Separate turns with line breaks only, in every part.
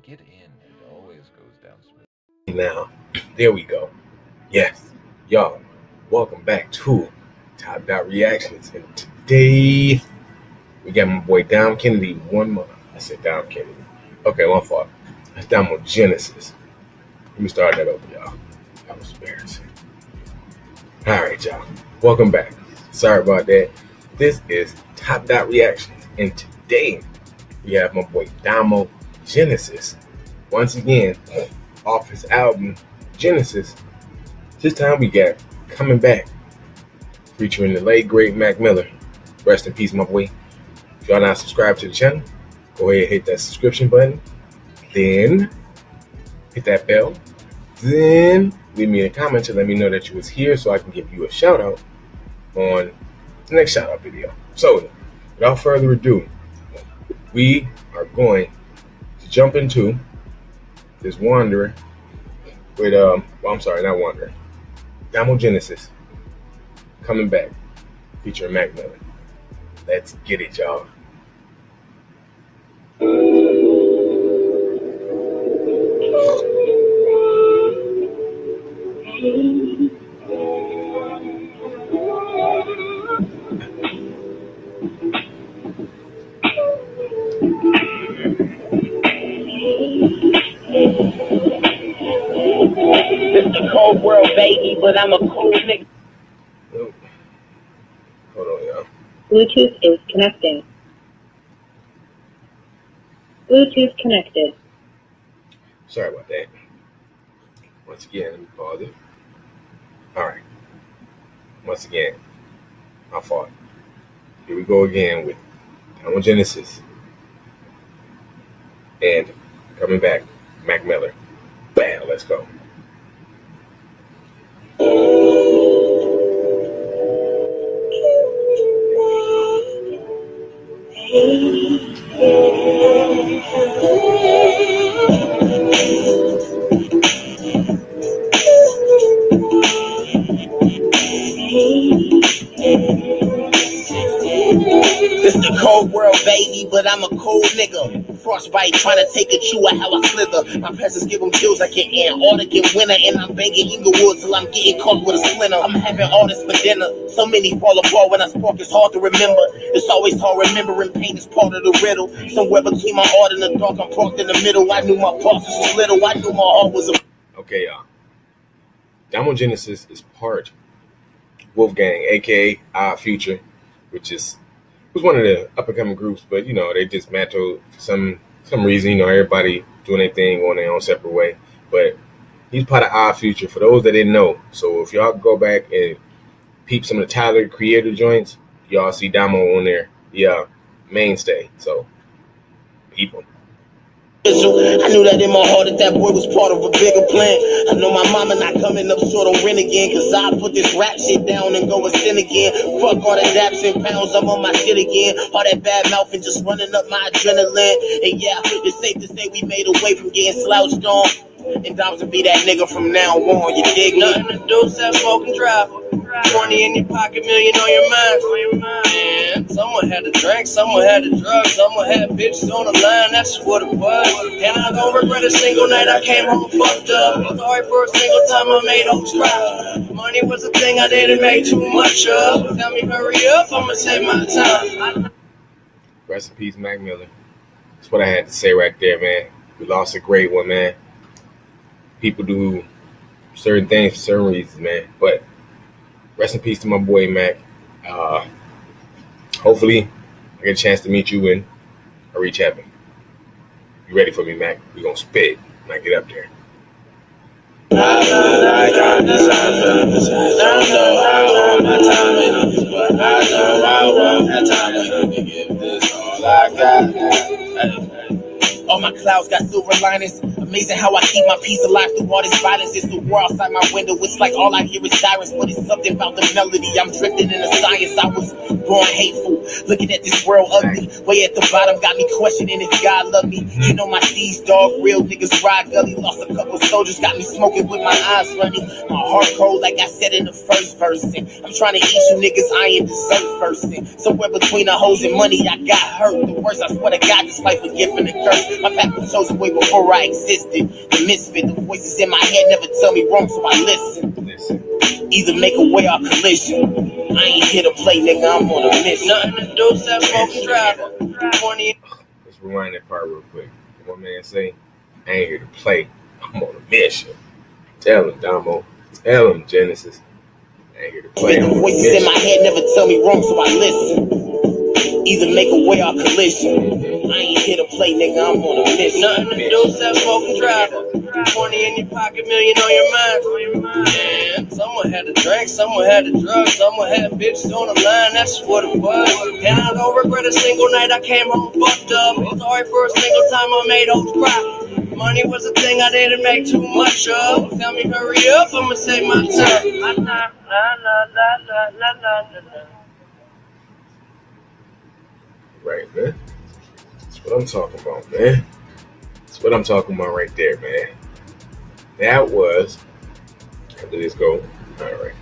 drink it in. It always goes down smooth.
Now, there we go. Yes, y'all, welcome back to Top Dot Reactions. And today, we got my boy Dom Kennedy. One more. I said Dom Kennedy. Okay, my fault. That's Dom Genesis. Let me start that over, y'all. That was embarrassing. All right, y'all. Welcome back. Sorry about that. This is Top Dot Reactions. And today, we have my boy Domo Genesis. Once again, off his album Genesis. This time we got Coming Back, featuring the late great Mac Miller. Rest in peace, my boy. If y'all not subscribed to the channel, go ahead and hit that subscription button. Then hit that bell. Then leave me a comment to let me know that you was here so I can give you a shout out on the next shout out video. So without further ado, we are going jump into this Wanderer with um well I'm sorry, not Wanderer. Domo Genesis coming back featuring Mac Miller. Let's get it, y'all.
But I'm a nigga.
Oh. Hold on, y'all.
Bluetooth is connecting. Bluetooth connected.
Sorry about that. Once again, let me pause it. Alright. Once again, my fault. Here we go again with Genesis. And coming back, Mac Miller. Bam, let's go.
Cold world, baby, but I'm a cool nigga. Frostbite trying to take a chew of how I slither. My peasants give them chills I can't end. All to get winner, and I'm banging Inglewood till I'm getting caught with a splinter. I'm having all this for dinner. So many fall apart when I spark, it's hard to remember. It's always hard remembering pain is part of the riddle. Somewhere between my heart and the dark, I'm parked in the middle. I knew my process was little. I knew my heart was a
Okay, y'all. Domo Genesis is part Wolfgang, aka Odd Future, which is was one of the up and coming groups, but you know they dismantled for some some reason. You know everybody doing their thing going their own separate way, but he's part of Odd Future. For those that didn't know, so if y'all go back and peep some of the Tyler Creator joints, y'all see Domo on there, yeah, mainstay. So people.
I knew that in my heart that that boy was part of a bigger plan. I know my mama not coming up short on rent again. Cause I put this rap shit down and go and sin again. Fuck all the daps and pounds, I'm on my shit again. All that bad mouth and just running up my adrenaline. And yeah, it's safe to say we made away from getting slouched on. And Dom's to be that nigga from now on, you dig me?
Nothing to do except smoke and drive. 20 in your pocket, million on your mind. Man, someone had to drink, someone had to drug, someone had bitches on the line, that's what it was. And I don't regret a single night I came home fucked up. Sorry for a single time I made hoes cry. Money was a thing I didn't make too much of. Tell me hurry up, I'ma save my time.
Rest in peace, Mac Miller. That's what I had to say right there, man. We lost a great one, man. People do certain things for certain reasons, man. But rest in peace to my boy Mac. Uh, hopefully, I get a chance to meet you and I reach heaven. You ready for me, Mac? We gonna spit when I get up there.
All my
clouds got silver linings. Amazing how I keep my peace alive through all this violence. It's the war outside my window. It's like all I hear is sirens, but it's something about the melody. I'm drifting in the science. I was born hateful, looking at this world ugly. Way at the bottom, got me questioning if God love me. You know my steez dog, real niggas ride gully. Lost a couple soldiers, got me smoking with my eyes running. My heart cold, like I said in the first verse. And I'm trying to eat you niggas iron dessert first. And somewhere between the hoes and money, I got hurt. The worst, I swear to God, this life gift and a curse. My path was chosen way before I existed. The misfit, the voices in my head never tell me wrong, so I listen.
Listen.
Either make a way or collision. I ain't here to play, nigga. I'm on a mission.
Nothing to do except smoke and drive. 20
Let's rewind that part real quick. One man say, I ain't here to play. I'm on a mission. Tell him, Domo. Tell him, Genesis. I ain't here to play.
But the
on a
voices in my head never tell me wrong, so I listen. Either make a way or collision. I ain't here to play, nigga. I'm on a mission.
Nothing to do except smoke and drive. 20 in your pocket, million on your mind. Yeah, someone had to drink, someone had to drug, someone had bitches on the line, that's what it was. And I don't regret a single night I came home fucked up. Sorry for a single time I made hoes cry. Money was a thing I didn't make too much of. Tell me hurry up, I'ma save my time.
Right, man. What I'm talking about, man. That's what I'm talking about right there, man. That was. How did this go? All right.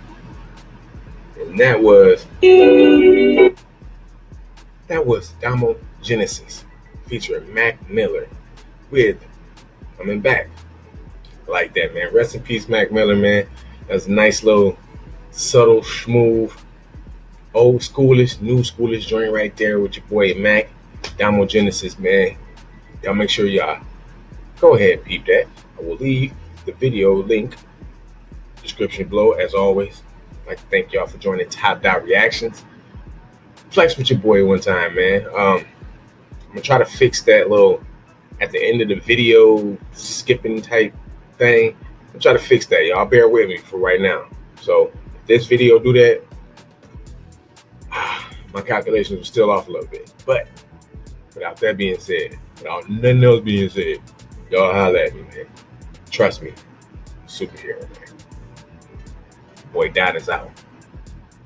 And that was. That was Domo Genesis featuring Mac Miller with Coming Back. I like that, man. Rest in peace, Mac Miller, man. That's a nice little, subtle, smooth, old schoolish, new schoolish joint right there with your boy Mac. Domo Genesis, man. Y'all make sure y'all go ahead and peep that. I will leave the video link description below as always. I'd like to thank y'all for joining Top Dot Reactions. Flex with your boy one time, man. Um, I'm gonna try to fix that little at the end of the video skipping type thing. I'm trying to fix that, y'all. Bear with me for right now. So if this video do that, my calculations were still off a little bit. But without that being said, without nothing else being said, y'all holler at me, man. Trust me, superhero, man. Boy, Dot is out.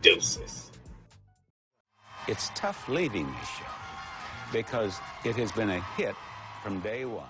Deuces.
It's tough leaving this show because it has been a hit from day one.